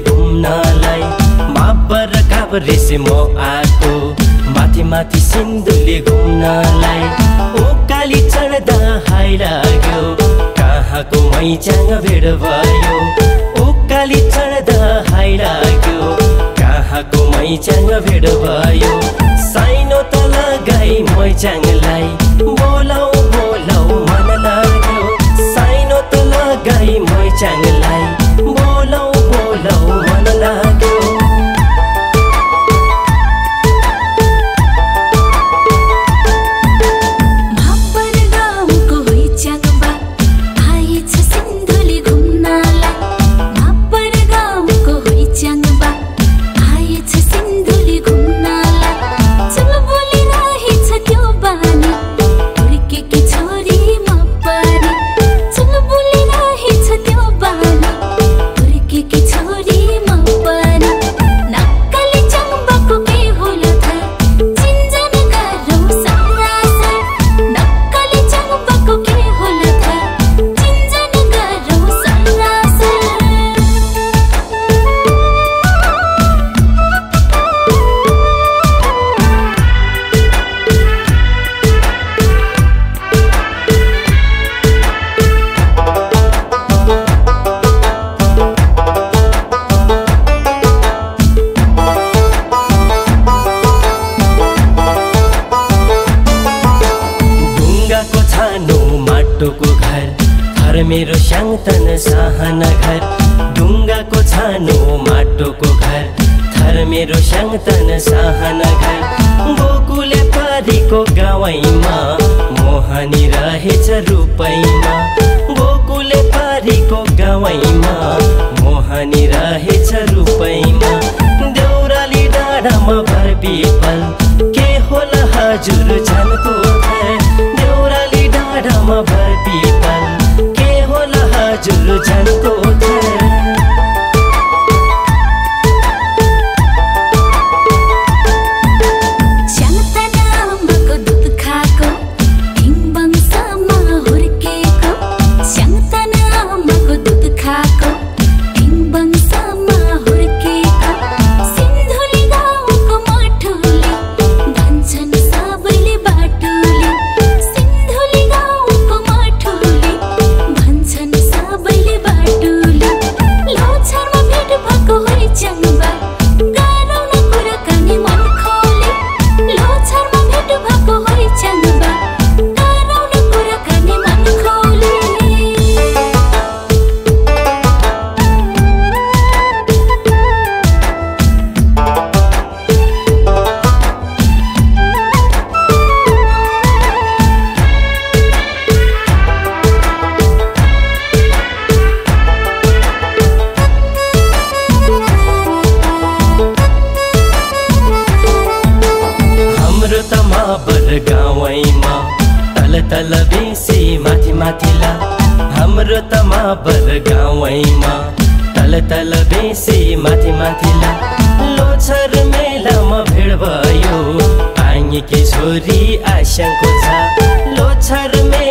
घुम्नलाई। मापर काभ्रेसे म आएको माथि माथि सिन्धुले घुम्नलाई। काली चढ्दा हाइ लाग्यो। कहाँको मैच्याङ भेड भयो। ओ काली चढ्दा हाइ लाग्यो। कहाँको मैच्याङ भेड भयो। साइनो त लगाई मैच्याङलाई बोलाउ बोलाउ मेरो साङ्तन साहना घर। ढुङ्गाको छानो माटोको घर। थर मेरो साङ्तन साहना घर। गोकुले पारीको गाउँमा मोहनी रहेछ रूपैमा। गोकुले पारीको गाउँमा मोहनी रहेछ माबर गाउँमा तल तल बेसी माथि माथिला। हाम्रो त माबर गाउँमा तल तल बेसी माथि माथिला। लोछर मेलामा भिड भयो आङ्गी छोरी आशाको छ। लोछर मेलामा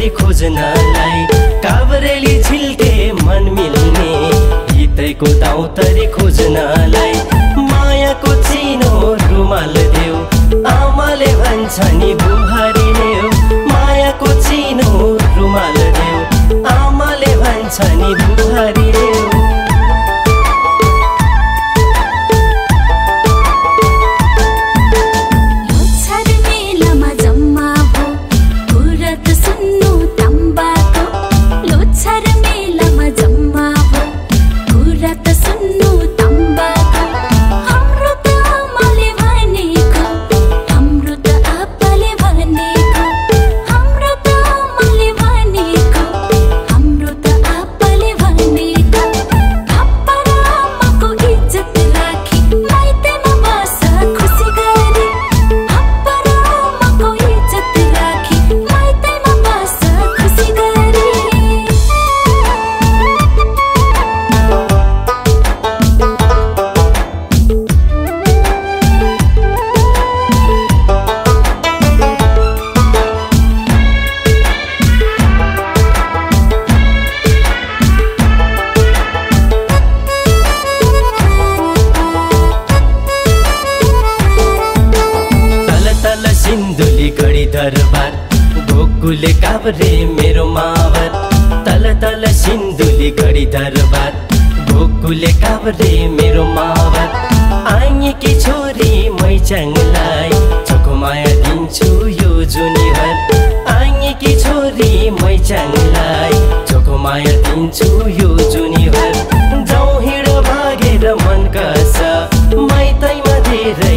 धौतरी खोज्नलाई काभरेली झिल्के मन मिल्ने हितैको धौतरी खोज्नलाई दरबार। गोकुले काभ्रे मेरो मावर। तल तल सिन्धुली गढी दरबार। गोकुले काभ्रे मेरो मावर। आइकी छोरी मैचाङलाई चोखो माया दिन्छु यो जुनिहर आइकी छोरी मैचाङलाई चोखो माया दिन्छु यो जुनिहर जाउँ हिँड भागेर मन कसा माइतैमा धेरै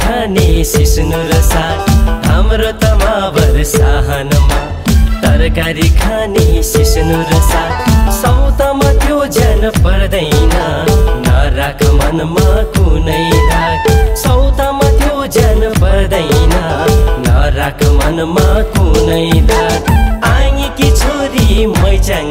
खाने सिस्नु र साग हाम्रो तमावर साहनमा। तरकारी खाने सिस्नु र साग सौतामा त्यो ज्यान पर्दैन। नराख मनमा कुनै राग सौतामा त्यो ज्यान पर्दैन। नराख मनमा कुनै राग। आएकी छोरी मैचाङ